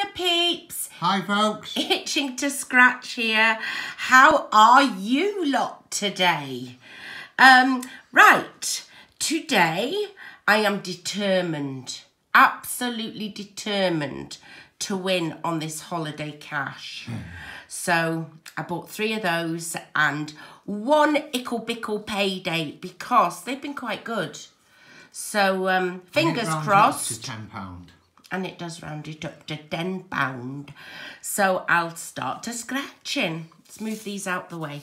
Hiya, peeps. Hi, folks. Itching to scratch here. How are you lot today? Um, right. Today, I am determined, absolutely determined to win on this holiday cash. So I bought three of those and one ickle bickle payday because they've been quite good. So um, fingers And it rounds up crossed To ten pound. And it does round it up to 10 pound. So I'll start to scratching. Let's move these out the way.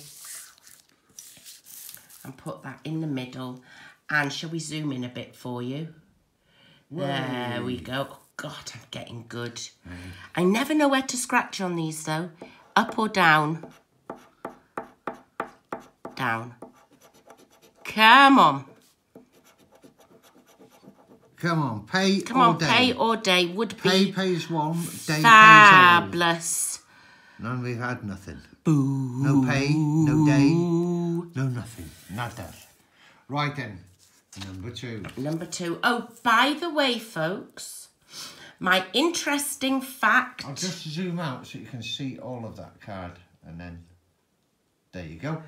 And put that in the middle. And shall we zoom in a bit for you? There we go. Oh, God, I'm getting good. I never know where to scratch on these though. Up or down? Down. Come on. Come on, pay Come or on, day. pay or day would Pay be Pay pays one, day pays all. fabulous. None we've had nothing. No pay, no day, no nothing. Nada. Right then, number two. Number two. Oh, by the way, folks, my interesting fact. I'll just zoom out so you can see all of that card and then there you go.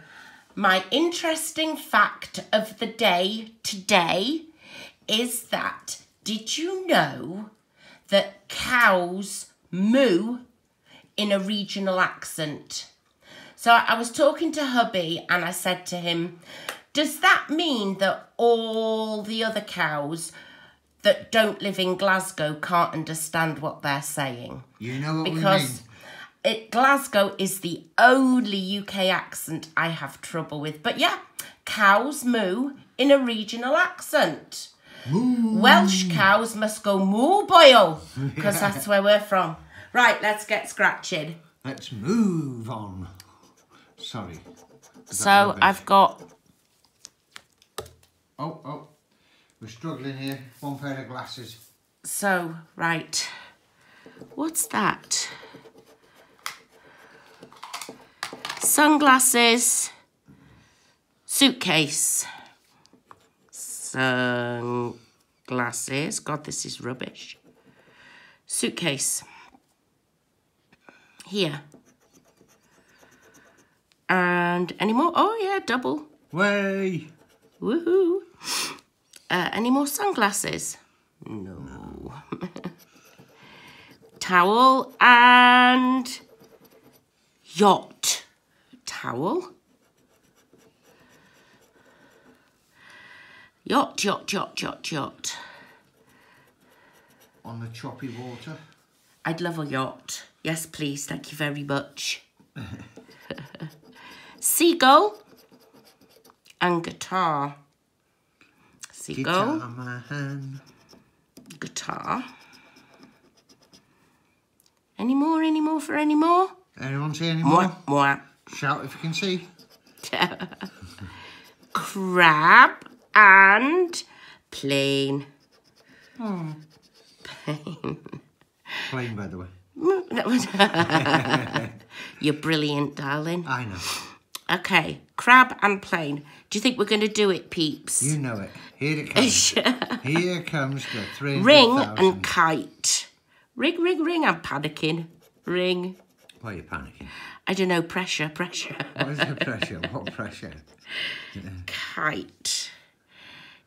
My interesting fact of the day today is that did you know that cows moo in a regional accent? So I was talking to hubby and I said to him, Does that mean that all the other cows that don't live in Glasgow can't understand what they're saying? You know what we mean. because it, Glasgow is the only UK accent I have trouble with. But yeah, cows moo in a regional accent. Welsh cows must go moo boil because that's where we're from. Right, let's get scratching. Let's move on. Sorry. So? I've got Oh, oh. We're struggling here. One pair of glasses. so right. What's that? Sunglasses, suitcase, sunglasses. God, this is rubbish. Suitcase. Here. And any more? Oh, yeah, double. Way. Woohoo. Uh, any more sunglasses? No. Towel and yacht. Towel. Yacht, yacht, yacht, yacht, yacht. On the choppy water. I'd love a yacht. Yes, please. Thank you very much. Seagull and guitar. Seagull, Guitar man. guitar. Any more? Any more for any more? Anyone see any more? Mwah. Shout if you can see. Crab and plane. Hmm. Plain, by the way. You're brilliant, darling. I know. Okay, crab and plane. Do you think we're going to do it, peeps? You know it. Here it comes. Here comes the three Ring and kite. Ring, ring, ring. I'm panicking. Ring. Why are you panicking? I don't know. Pressure, pressure. What is the pressure? What pressure? Kite.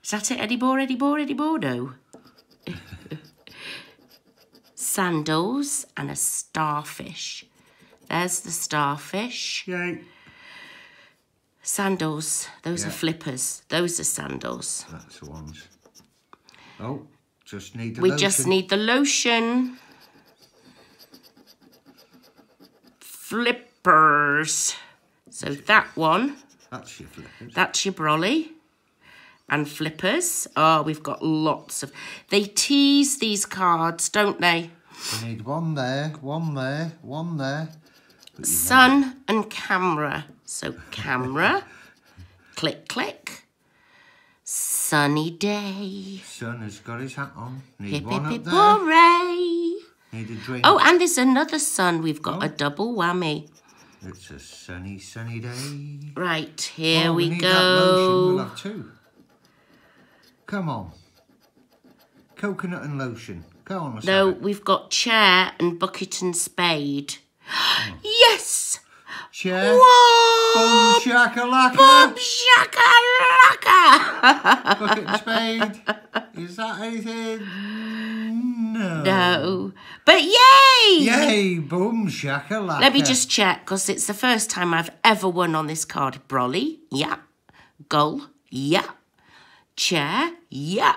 Is that it? Any more? Any more? Any more? No. Sandals and a starfish. There's the starfish. Yay. Sandals. Those are flippers. Those are sandals. That's the ones. Oh, just need the We lotion. just need the lotion. Flippers. So that one, That's your flippers. that's your brolly. And flippers. Oh, we've got lots of. They tease these cards, don't they? We need one there, one there, one there. You know- Sun and camera. So camera. click, click. Sunny day. Sun has got his hat on. Need Hip, one hip, hip, there. hooray. Need a drink. Oh, and there's another sun. We've got Oh. a double whammy. It's a sunny, sunny day. Right, here Oh, we, need go. That lotion. We'll have two. Come on. Coconut and lotion. Come Go on, No, we've got chair and bucket and spade. yes! Chair. Whoa! Boom shakalaka. Boom shakalaka! Bucket and spade. Is that anything? No. no. But yay! Yay, boom shakalaka. Let me just check because it's the first time I've ever won on this card. Brolly, yeah. Goal, yeah. Chair, yeah.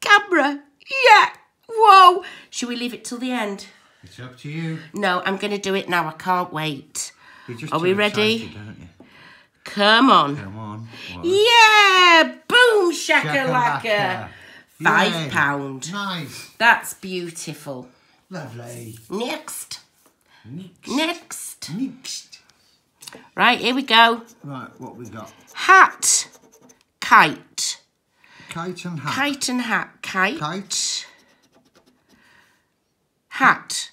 Camera, yeah. Whoa. Should we leave it till the end? It's up to you. No, I'm going to do it now. I can't wait. Are we ready? excited. Come on. Come on. What? Yeah. Boom shakalaka. Shakalaka. Five Yay. pound. Nice. That's beautiful. Lovely. Next. Next. Next. Next. Right, here we go. Right, what we got? Hat. Kite. Kite and hat. Kite and hat. Kite. Kite. Hat.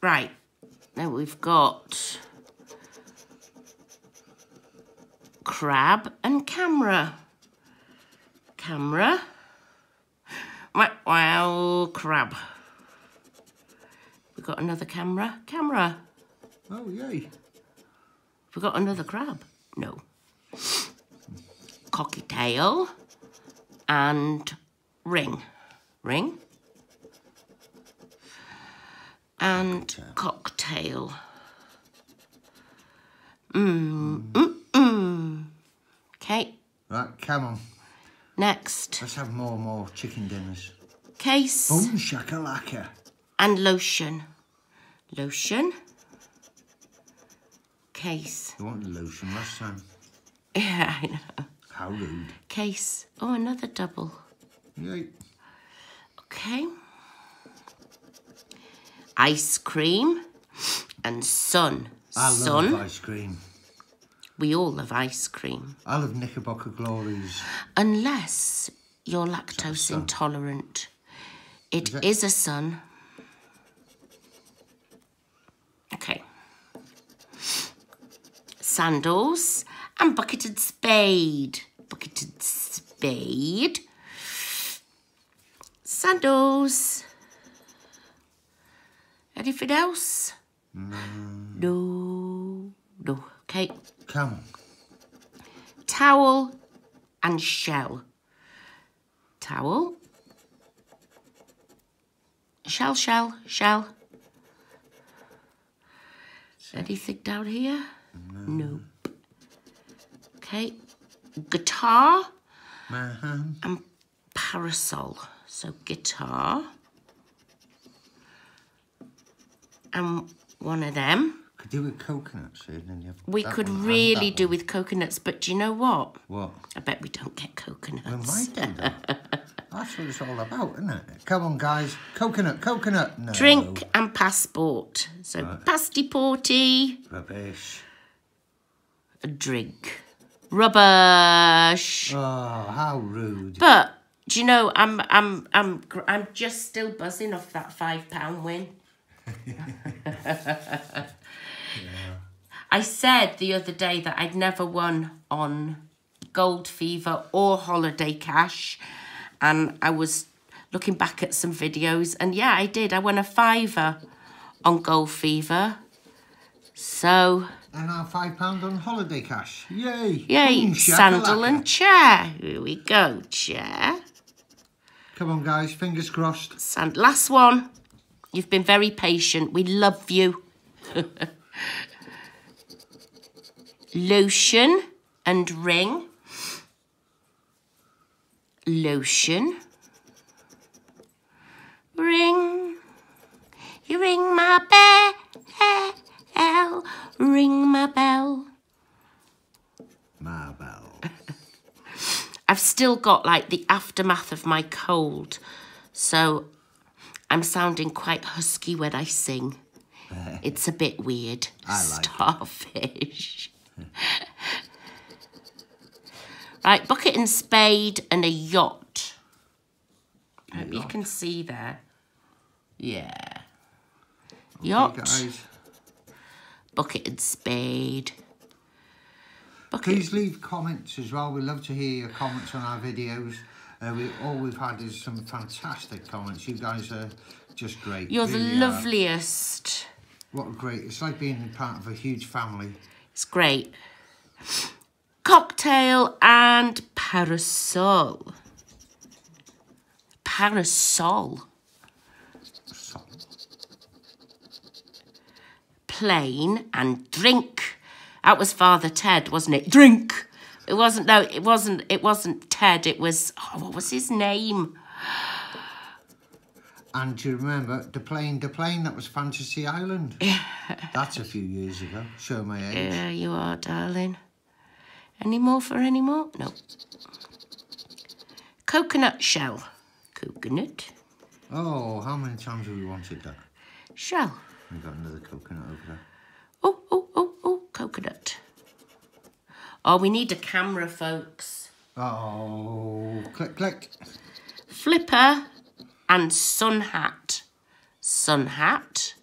Right. Then we've got crab and camera. Camera. Wow, wow, crab. We've got another camera. Camera. Oh, yay. We've got another crab. No. Cocky tail and ring. Ring. And cocktail. Mm, mm, mm. Okay, Right, come on. next. Let's have more and more chicken dinners. Case Boom shakalaka. and lotion. Lotion. Case. You wanted lotion last time. Yeah, I know. How rude. Case. Oh, another double. Yay. Okay. Ice cream and sun. I love sun. ice cream. We all love ice cream. I love Knickerbocker Glories. Unless you're lactose sun? intolerant. It it? is a sun. Okay. Sandals and bucketed spade. Bucketed spade. Sandals. Anything else? Mm. No. No. Okay. Come on. Towel and shell. Towel. Shell, shell, shell. Anything down here? Nope. Okay. Guitar uh-huh. Man. and parasol. So guitar. And one of them. Could do with coconuts? Then you have We could really do one. with coconuts, but do you know what? What? I bet we don't get coconuts. We might do that. That's what it's all about, isn't it? Come on, guys. Coconut, coconut. No. Drink and passport. So passporty, Rubbish. A drink. Rubbish. Oh, how rude. But do you know I'm I'm I'm I'm just still buzzing off that five pound win. I said the other day that I'd never won on Gold Fever or Holiday Cash, and I was looking back at some videos, and yeah, I did. I won a fiver on Gold Fever. So And our five pound on holiday cash. Yay. yay, Boom, sandal and chair. Here we go, chair. Come on, guys. Fingers crossed. And last one. You've been very patient. We love you. Lotion and ring. Lotion. Ring. You ring my bell. Ring my bell. Marble. I've still got like the aftermath of my cold. So I'm sounding quite husky when I sing. It's a bit weird. I like. Starfish. right, bucket and spade and a yacht. Hope you can see there. Yeah. Okay, Yacht, guys. Bucket and spade. Bucket. Please leave comments as well. We love to hear your comments on our videos. Uh, we, all we've had is some fantastic comments. You guys are just great. You're the really are. loveliest. What a great. It's like being part of a huge family. It's great. Cocktail and parasol. Parasol. Plane and drink. That was Father Ted, wasn't it? Drink. It wasn't. No, it wasn't. It wasn't Ted. It was. Oh, what was his name? and do you remember the plane? The plane that was Fantasy Island. That's a few years ago. Show my age. There you are, darling. Any more for any more? No. Coconut shell. Coconut Oh, how many times have we wanted that? shell. We've got another coconut over there. Oh, oh, oh, oh, coconut. Oh, we need a camera, folks. Oh, click, click. Flipper and sun hat. Sun hat.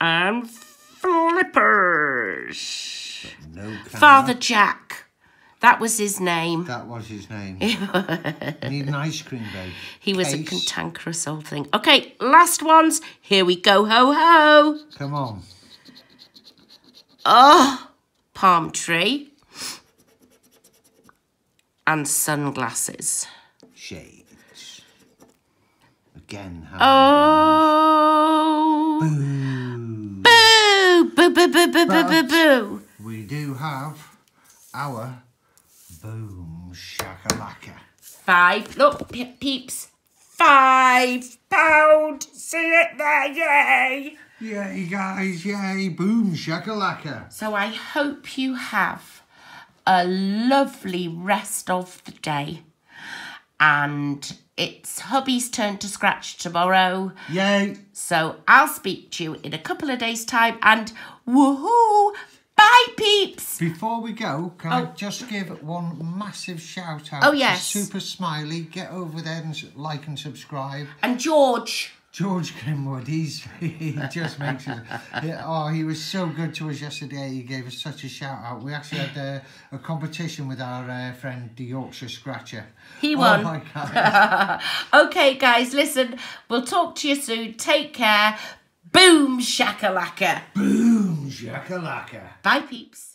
And flippers. No. Father Jack. That was his name. That was his name. Need an ice cream, babe. He was a cantankerous old thing. Okay, last ones. Here we go. Ho ho. Come on. Oh, palm tree. And sunglasses. Shades. Again. Oh. Boo. Boo, boo, boo, boo, boo, boo, boo. We do have our boom shakalaka. Five. Look, pe- peeps. Five pound. See it there, yay. Yay, guys, yay, boom shakalaka. So I hope you have a lovely rest of the day. And it's hubby's turn to scratch tomorrow. Yay. So I'll speak to you in a couple of days' time. And woohoo! Bye, peeps! Before we go, can I Oh. just give one massive shout out Oh, to yes. Super Smiley. Get over there and like and subscribe. And George. George Grimwood, he's he just makes us. yeah, oh, he was so good to us yesterday. He gave us such a shout out. We actually had uh, a competition with our uh, friend, the Yorkshire Scratcher. He won. Oh my god! Okay, guys, listen. We'll talk to you soon. Take care. Boom shakalaka. Boom shakalaka. Bye, peeps.